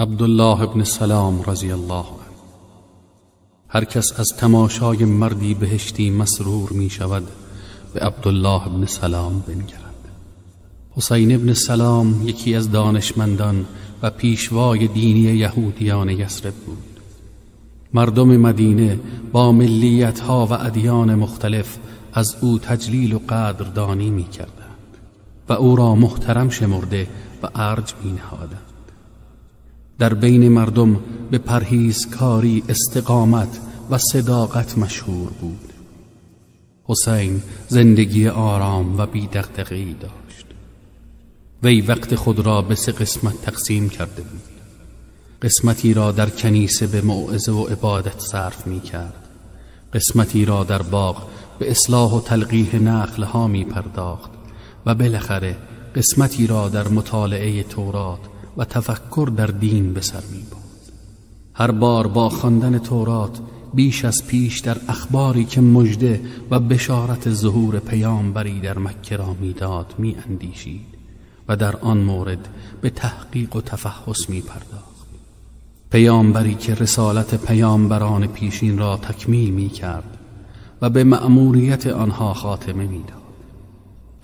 عبدالله ابن سلام رضی الله عنه هر کس از تماشای مردی بهشتی مسرور می شود به عبدالله ابن سلام بنگرد حسین ابن سلام یکی از دانشمندان و پیشوای دینی یهودیان یسرب بود مردم مدینه با ملیت ها و ادیان مختلف از او تجلیل و قدردانی می کردند و او را محترم شمرده و ارج می نهادند در بین مردم به پرهیزکاری استقامت و صداقت مشهور بود. حسین زندگی آرام و بی دغدغه‌ای داشت. وی وقت خود را به سه قسمت تقسیم کرده بود. قسمتی را در کنیسه به موعظه و عبادت صرف می کرد قسمتی را در باغ به اصلاح و تلقیح نقل ها می پرداخت و بالاخره قسمتی را در مطالعه تورات و تفکر در دین به سر می بود هر بار با خواندن تورات بیش از پیش در اخباری که مژده و بشارت ظهور پیامبری در مکه را می‌داد می اندیشید و در آن مورد به تحقیق و تفحص می پرداخت پیامبری که رسالت پیامبران پیشین را تکمیل می کرد و به مأموریت آنها خاتمه می‌داد.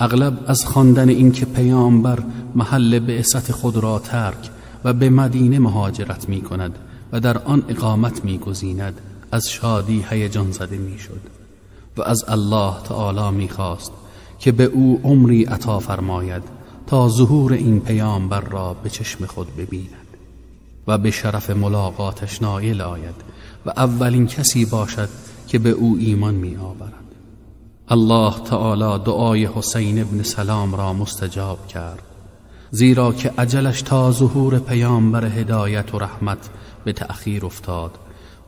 اغلب از خواندن اینکه پیامبر محل بعثت خود را ترک و به مدینه مهاجرت می کند و در آن اقامت می گذیند از شادی هیجان زده می شد و از الله تعالی می خواست که به او عمری عطا فرماید تا ظهور این پیامبر را به چشم خود ببیند و به شرف ملاقاتش نایل آید و اولین کسی باشد که به او ایمان می آورد الله تعالی دعای حسین ابن سلام را مستجاب کرد زیرا که عجلش تا ظهور پیامبر هدایت و رحمت به تأخیر افتاد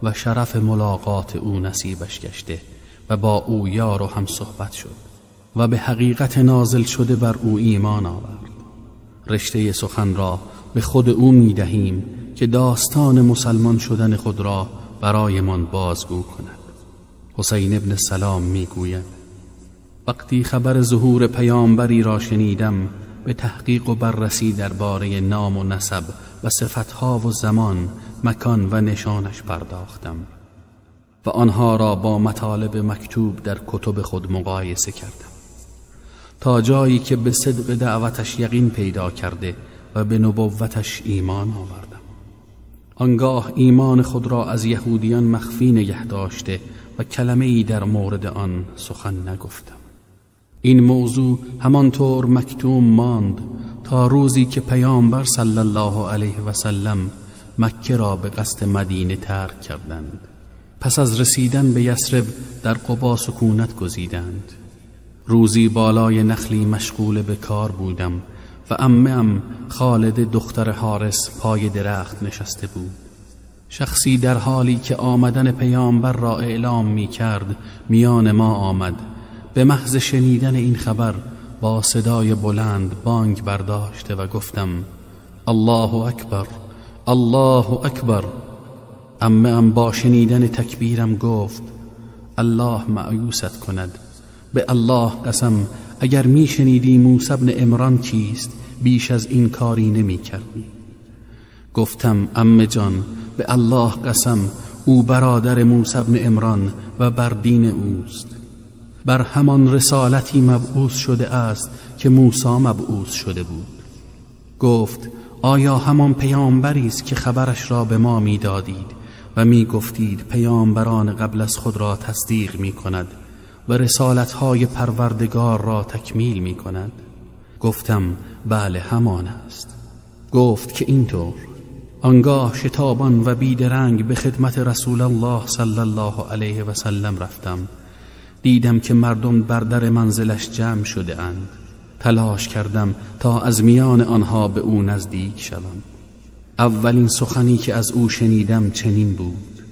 و شرف ملاقات او نصیبش گشته و با او یار و هم صحبت شد و به حقیقت نازل شده بر او ایمان آورد. رشته سخن را به خود او می دهیم که داستان مسلمان شدن خود را برایمان بازگو کند. حسین ابن سلام می گوید وقتی خبر ظهور پیامبری را شنیدم به تحقیق و بررسی درباره نام و نسب و صفتها و زمان مکان و نشانش پرداختم و آنها را با مطالب مکتوب در کتب خود مقایسه کردم. تا جایی که به صدق دعوتش یقین پیدا کرده و به نبوتش ایمان آوردم. آنگاه ایمان خود را از یهودیان مخفی نگه داشته و کلمه ای در مورد آن سخن نگفتم. این موضوع همانطور مکتوم ماند تا روزی که پیامبر صلی الله علیه و سلم مکه را به قصد مدینه ترک کردند. پس از رسیدن به یسرب در قبا سکونت گزیدند. روزی بالای نخلی مشغول به کار بودم و امم خالد دختر حارس پای درخت نشسته بود. شخصی در حالی که آمدن پیامبر را اعلام می کرد میان ما آمد. به محض شنیدن این خبر با صدای بلند بانگ برداشته و گفتم الله اکبر الله اکبر. امه ام با شنیدن تکبیرم گفت الله معیوست کند به الله قسم اگر می شنیدی موسی بن امران کیست بیش از این کاری نمی کردی گفتم امه جان به الله قسم او برادر موسی بن امران و بر دین اوست. بر همان رسالتی مبعوث شده است که موسی مبعوث شده بود. گفت آیا همان پیامبری است که خبرش را به ما می‌دادید و می گفتید پیامبران قبل از خود را تصدیق می کند و رسالتهای پروردگار را تکمیل می کند گفتم بله همان است. گفت که اینطور آنگاه شتابان و بیدرنگ به خدمت رسول الله صلی الله علیه و سلم رفتم دیدم که مردم بر در منزلش جمع شده اند. تلاش کردم تا از میان آنها به او نزدیک شوم. اولین سخنی که از او شنیدم چنین بود.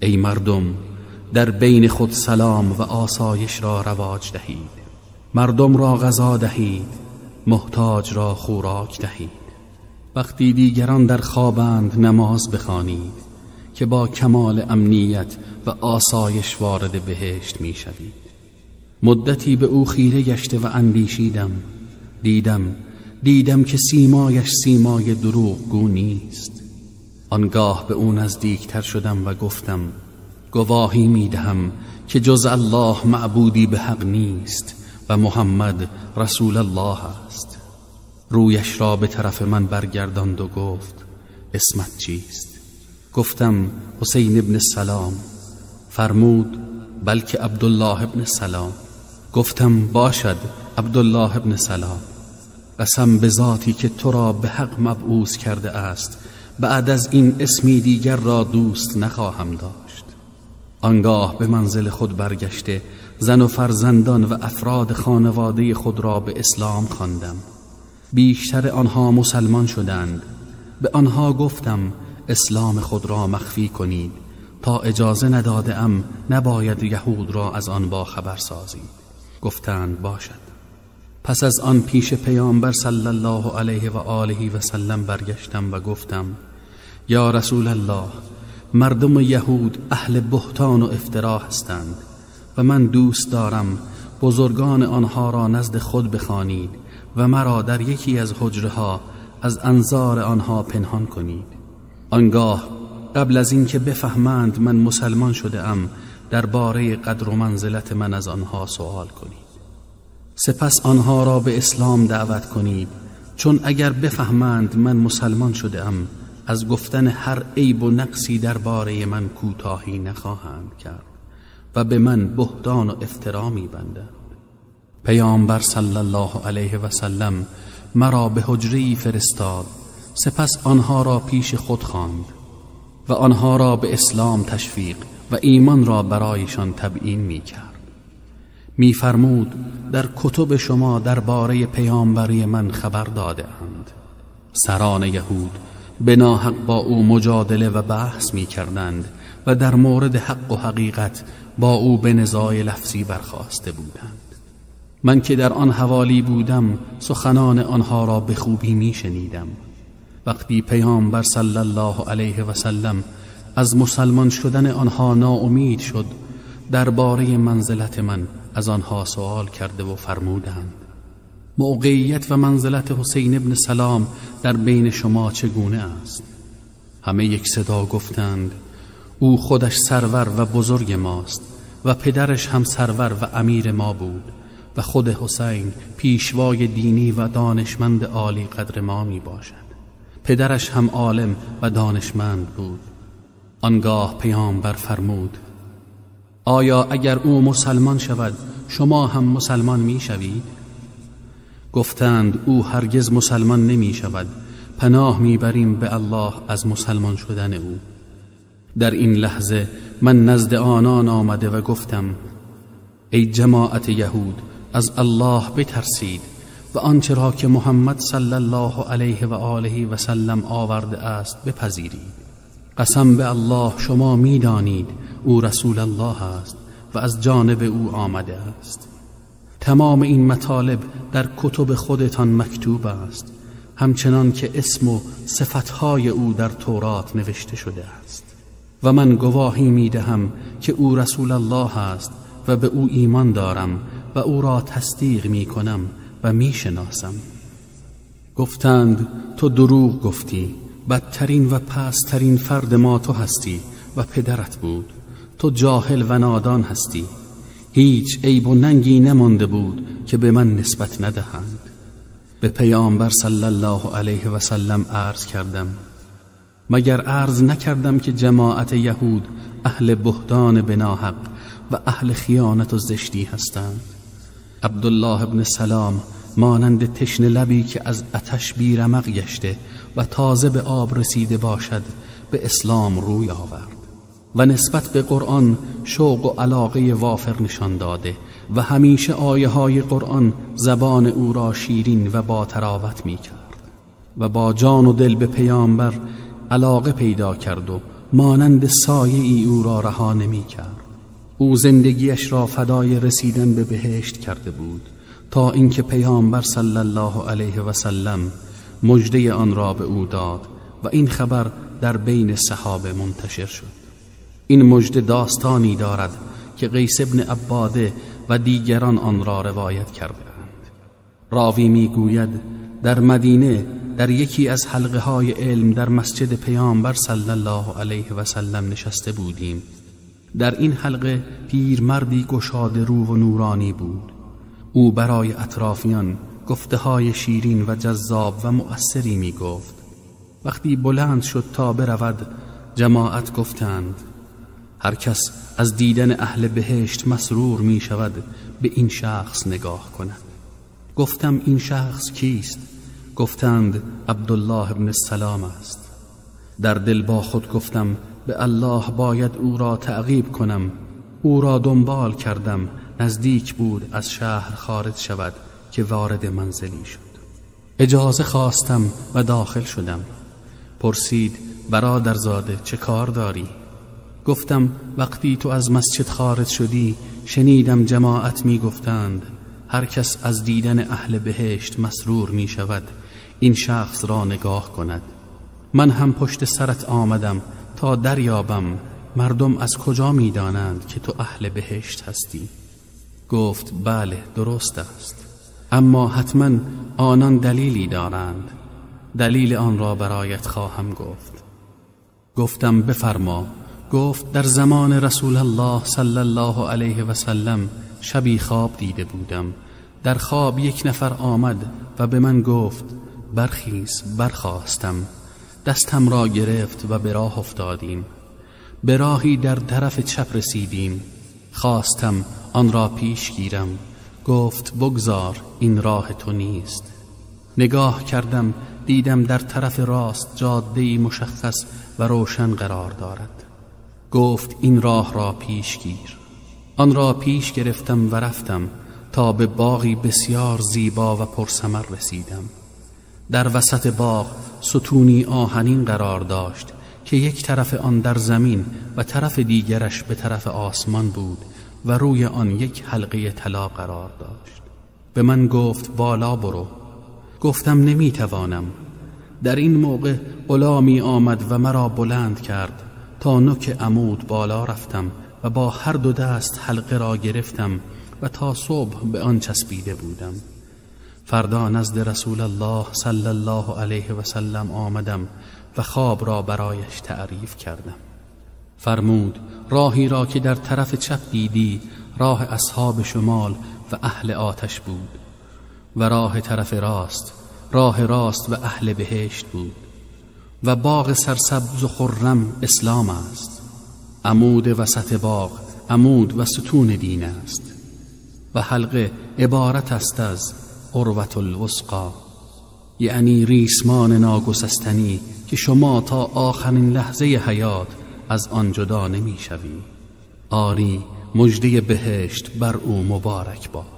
ای مردم در بین خود سلام و آسایش را رواج دهید. مردم را غذا دهید محتاج را خوراک دهید. وقتی دیگران در خوابند نماز بخوانید که با کمال امنیت و آسایش وارد بهشت می شوید مدتی به او خیره گشته و اندیشیدم. دیدم دیدم که سیمایش سیمای دروغ گو نیست. آنگاه به او نزدیکتر شدم و گفتم گواهی می‌دهم که جز الله معبودی به حق نیست و محمد رسول الله است. رویش را به طرف من برگرداند و گفت اسمت چیست؟ گفتم حسین ابن سلام. فرمود بلکه عبدالله ابن سلام. گفتم باشد عبدالله ابن سلام. قسم به ذاتی که تو را به حق مبعوث کرده است بعد از این اسمی دیگر را دوست نخواهم داشت. آنگاه به منزل خود برگشته زن و فرزندان و افراد خانواده خود را به اسلام خواندم. بیشتر آنها مسلمان شدند. به آنها گفتم اسلام خود را مخفی کنید. تا اجازه نداده ام نباید یهود را از آن با خبر سازید. گفتند باشد. پس از آن پیش پیامبر صلی الله علیه و آله و سلم برگشتم و گفتم یا رسول الله مردم یهود اهل بهتان و افترا هستند و من دوست دارم بزرگان آنها را نزد خود بخوانید و مرا در یکی از حجره از انظار آنها پنهان کنید. آنگاه قبل از اینکه بفهمند من مسلمان شده ام درباره قدر و منزلت من از آنها سوال کنید سپس آنها را به اسلام دعوت کنید چون اگر بفهمند من مسلمان شده ام از گفتن هر عیب و نقصی درباره من کوتاهی نخواهند کرد و به من بهتان و افترا میبندند پیامبر صلی الله علیه و سلم مرا به حجری فرستاد سپس آنها را پیش خود خواند و آنها را به اسلام تشویق و ایمان را برایشان تبیین می کرد میفرمود در کتب شما درباره پیامبری من خبر داده اند. سران یهود به ناحق با او مجادله و بحث می کردند و در مورد حق و حقیقت با او به نزاع لفظی برخواسته بودند. من که در آن حوالی بودم سخنان آنها را به خوبی می شنیدم وقتی پیامبر صلی الله علیه و سلم از مسلمان شدن آنها ناامید شد. درباره منزلت من از آنها سوال کرده و فرمودند. موقعیت و منزلت حسین ابن سلام در بین شما چگونه است؟ همه یک صدا گفتند او خودش سرور و بزرگ ماست و پدرش هم سرور و امیر ما بود و خود حسین پیشوای دینی و دانشمند عالی قدر ما می باشد پدرش هم عالم و دانشمند بود. آنگاه پیامبر فرمود آیا اگر او مسلمان شود شما هم مسلمان می شوید؟ گفتند او هرگز مسلمان نمی شود پناه می بریم به الله از مسلمان شدن او در این لحظه من نزد آنان آمده و گفتم ای جماعت یهود از الله بترسید و آنچه را که محمد صلی الله علیه و آله و سلم آورده است بپذیرید قسم به الله شما می‌دانید او رسول الله است و از جانب او آمده است. تمام این مطالب در کتب خودتان مکتوب است همچنان که اسم و صفتهای او در تورات نوشته شده است. و من گواهی می دهم که او رسول الله است و به او ایمان دارم و او را تصدیق می کنم و می شناسم گفتند تو دروغ گفتی. بدترین و پسترین فرد ما تو هستی و پدرت بود. تو جاهل و نادان هستی. هیچ عیب و ننگی نمانده بود که به من نسبت ندهند. به پیامبر صلی الله علیه و سلم عرض کردم مگر عرض نکردم که جماعت یهود اهل بهدان بناحق و اهل خیانت و زشتی هستند؟ عبدالله ابن سلام مانند تشن لبی که از اتش بیرمق گشته و تازه به آب رسیده باشد به اسلام روی آورد. و نسبت به قرآن شوق و علاقه وافر نشان داده و همیشه آیه های قرآن زبان او را شیرین و با تراوت می کرد و با جان و دل به پیامبر علاقه پیدا کرد و مانند سایه ای او را رها نمی کرد او زندگیش را فدای رسیدن به بهشت کرده بود. تا اینکه پیامبر صلی الله علیه و سلم مجده آن را به او داد و این خبر در بین صحابه منتشر شد. این مجده داستانی دارد که قیس ابن عباده و دیگران آن را روایت کردند راوی می‌گوید در مدینه در یکی از حلقه های علم در مسجد پیامبر صلی الله علیه و سلم نشسته بودیم. در این حلقه پیرمردی گشاده رو و نورانی بود. او برای اطرافیان گفته های شیرین و جذاب و مؤثری می گفت وقتی بلند شد تا برود جماعت گفتند هر کس از دیدن اهل بهشت مسرور می شود به این شخص نگاه کند. گفتم این شخص کیست؟ گفتند عبدالله ابن السلام است. در دل با خود گفتم به الله باید او را تعقیب کنم. او را دنبال کردم. نزدیک بود از شهر خارج شود که وارد منزلی شد. اجازه خواستم و داخل شدم. پرسید برادرزاده چه کار داری؟ گفتم وقتی تو از مسجد خارج شدی شنیدم جماعت می گفتند هر کس از دیدن اهل بهشت مسرور می شود این شخص را نگاه کند. من هم پشت سرت آمدم تا دریابم مردم از کجا می دانند که تو اهل بهشت هستی؟ گفت بله درست است. اما حتما آنان دلیلی دارند. دلیل آن را برایت خواهم گفت. گفتم بفرما. گفت در زمان رسول الله صلی الله علیه و سلم شبی خواب دیده بودم. در خواب یک نفر آمد و به من گفت برخیز برخواستم دستم را گرفت و به راه افتادیم. به راهی در طرف چپ رسیدیم. خواستم آن را پیش گیرم. گفت بگذار این راه تو نیست. نگاه کردم دیدم در طرف راست جاده مشخص و روشن قرار دارد. گفت این راه را پیش گیر. آن را پیش گرفتم و رفتم تا به باغی بسیار زیبا و پرسمر رسیدم. در وسط باغ ستونی آهنین قرار داشت که یک طرف آن در زمین و طرف دیگرش به طرف آسمان بود و روی آن یک حلقه طلا قرار داشت. به من گفت بالا برو. گفتم نمی‌توانم. در این موقع غلامی آمد و مرا بلند کرد تا نوک عمود بالا رفتم و با هر دو دست حلقه را گرفتم و تا صبح به آن چسبیده بودم. فردا نزد رسول الله صلی الله علیه و سلم آمدم و خواب را برایش تعریف کردم. فرمود راهی را که در طرف چپ دیدی راه اصحاب شمال و اهل آتش بود. و راه طرف راست راه راست و اهل بهشت بود. و باغ سرسبز و خرم اسلام است. عمود وسط باغ عمود و ستون دین است. و حلقه عبارت است از عروت الوسقا یعنی ریسمان ناگسستنی که شما تا آخرین لحظه حیات از آن جدا نمی شوی. آری مجده بهشت بر او مبارک باد